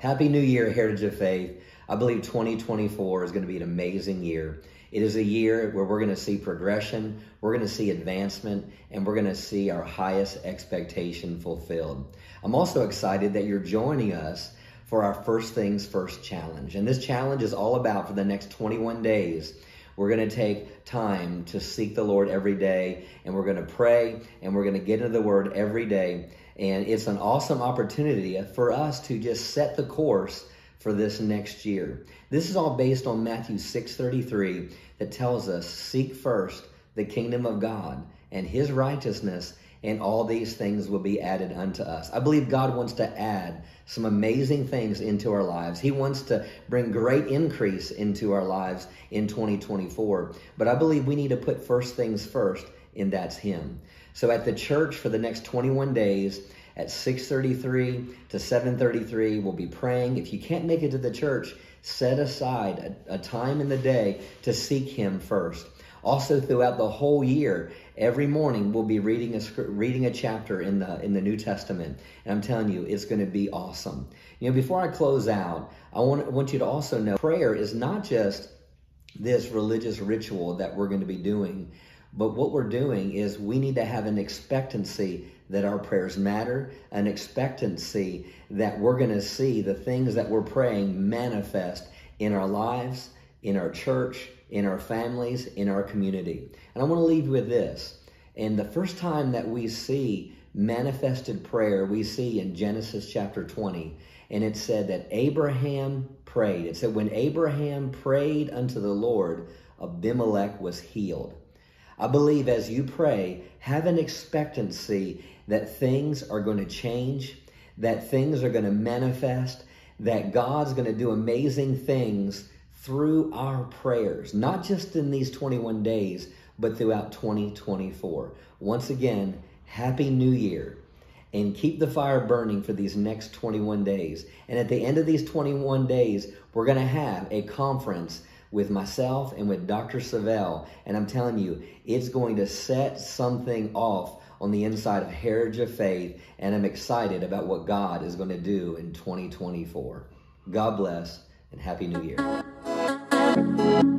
Happy New Year, Heritage of Faith. I believe 2024 is going to be an amazing year. It is a year where we're going to see progression, we're going to see advancement, and we're going to see our highest expectation fulfilled. I'm also excited that you're joining us for our First Things First challenge. And this challenge is all about for the next 21 days. We're going to take time to seek the Lord every day, and we're going to pray, and we're going to get into the Word every day. And it's an awesome opportunity for us to just set the course for this next year. This is all based on Matthew 6:33 that tells us seek first the kingdom of God and his righteousness and all these things will be added unto us. I believe God wants to add some amazing things into our lives. He wants to bring great increase into our lives in 2024. But I believe we need to put first things first, and that's him. So at the church for the next 21 days, at 6.33 to 7.33 we'll be praying if you can't make it to the church set aside a, a time in the day to seek him first also, throughout the whole year, every morning we'll be reading a reading a chapter in the in the New Testament, and I'm telling you, it's going to be awesome. You know, before I close out, I want want you to also know prayer is not just this religious ritual that we're going to be doing, but what we're doing is we need to have an expectancy that our prayers matter, an expectancy that we're going to see the things that we're praying manifest in our lives, in our church, in our families, in our community. And I want to leave you with this. And the first time that we see manifested prayer, we see in Genesis chapter 20. And it said that Abraham prayed. It said, when Abraham prayed unto the Lord, Abimelech was healed. I believe as you pray, have an expectancy that things are going to change, that things are going to manifest, that God's going to do amazing things through our prayers, not just in these 21 days, but throughout 2024. Once again, Happy New Year. And keep the fire burning for these next 21 days. And at the end of these 21 days, we're going to have a conference with myself and with Dr. Savelle. And I'm telling you, it's going to set something off on the inside of Heritage of Faith. And I'm excited about what God is going to do in 2024. God bless and Happy New Year. Música